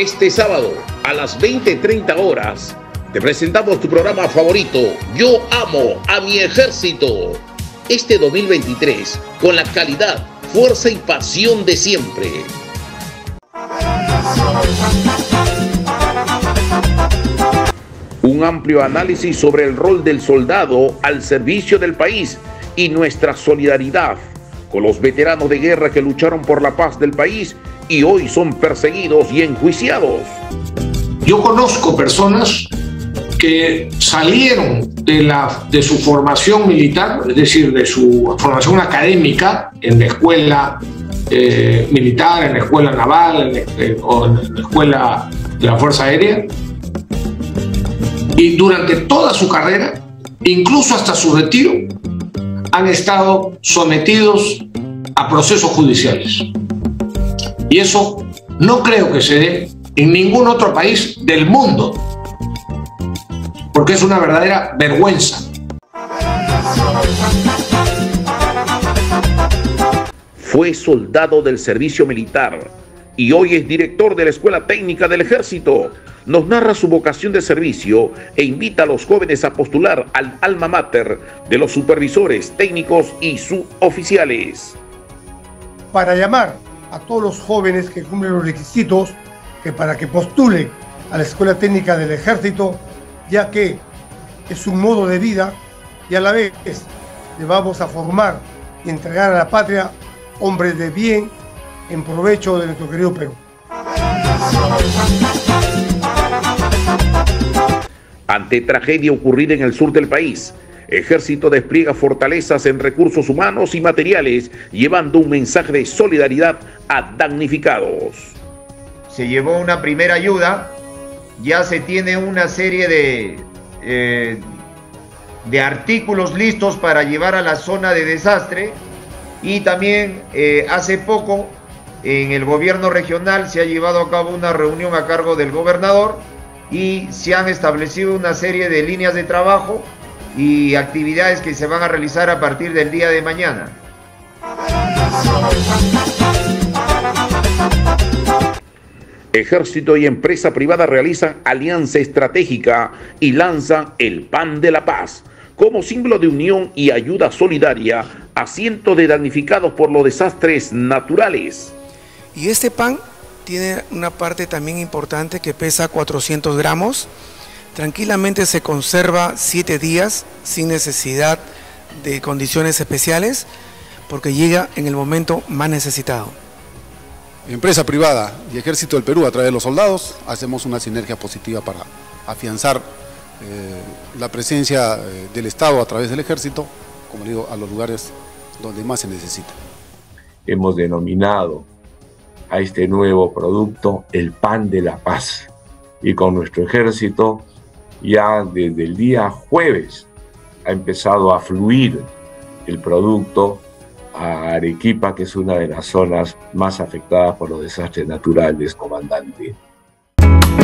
Este sábado a las 20:30 horas te presentamos tu programa favorito, Yo amo a mi ejército. Este 2023 con la calidad, fuerza y pasión de siempre. Un amplio análisis sobre el rol del soldado al servicio del país y nuestra solidaridad con los veteranos de guerra que lucharon por la paz del país y hoy son perseguidos y enjuiciados. Yo conozco personas que salieron de, la, de su formación militar, es decir, de su formación académica en la escuela eh, militar, en la escuela naval o en la escuela de la Fuerza Aérea, y durante toda su carrera, incluso hasta su retiro, han estado sometidos a procesos judiciales. Y eso no creo que se dé en ningún otro país del mundo, porque es una verdadera vergüenza. Fue soldado del servicio militar y hoy es director de la Escuela Técnica del Ejército. Nos narra su vocación de servicio e invita a los jóvenes a postular al alma mater de los supervisores técnicos y suboficiales. Para llamar a todos los jóvenes que cumplen los requisitos que para que postulen a la Escuela Técnica del Ejército, ya que es un modo de vida y a la vez le vamos a formar y entregar a la patria hombres de bien en provecho de nuestro querido Perú. Ante tragedia ocurrida en el sur del país, Ejército despliega fortalezas en recursos humanos y materiales, llevando un mensaje de solidaridad a damnificados. Se llevó una primera ayuda, ya se tiene una serie de, eh, de artículos listos para llevar a la zona de desastre. Y también eh, hace poco en el gobierno regional se ha llevado a cabo una reunión a cargo del gobernador y se han establecido una serie de líneas de trabajo y actividades que se van a realizar a partir del día de mañana. Ejército y empresa privada realizan alianza estratégica y lanzan el Pan de la Paz como símbolo de unión y ayuda solidaria a cientos de damnificados por los desastres naturales. Y este pan tiene una parte también importante que pesa 400 gramos. Tranquilamente se conserva 7 días sin necesidad de condiciones especiales porque llega en el momento más necesitado. Empresa privada y Ejército del Perú a través de los soldados hacemos una sinergia positiva para afianzar eh, la presencia eh, del Estado a través del Ejército, como digo, a los lugares donde más se necesita. Hemos denominado a este nuevo producto, el pan de la paz. Y con nuestro ejército ya desde el día jueves ha empezado a fluir el producto a Arequipa, que es una de las zonas más afectadas por los desastres naturales, comandante.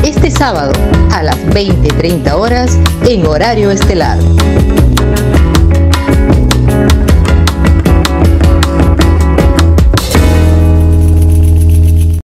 Este sábado a las 20:30 horas en horario estelar.